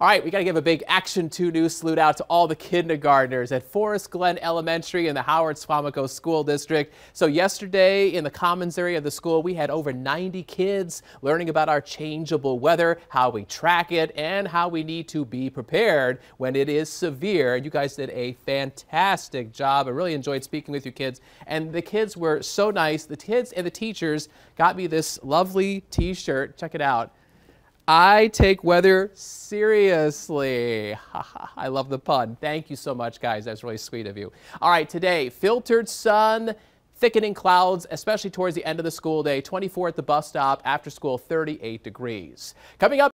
All right, we got to give a big Action 2 News salute out to all the kindergartners at Forest Glen Elementary in the Howard Suamico School District. So yesterday in the commons area of the school, we had over 90 kids learning about our changeable weather, how we track it, and how we need to be prepared when it is severe. You guys did a fantastic job. I really enjoyed speaking with you kids. And the kids were so nice. The kids and the teachers got me this lovely t-shirt. Check it out. I take weather seriously. I love the pun. Thank you so much, guys. That's really sweet of you. All right, today, filtered sun, thickening clouds, especially towards the end of the school day. 24 at the bus stop, after school, 38 degrees. Coming up,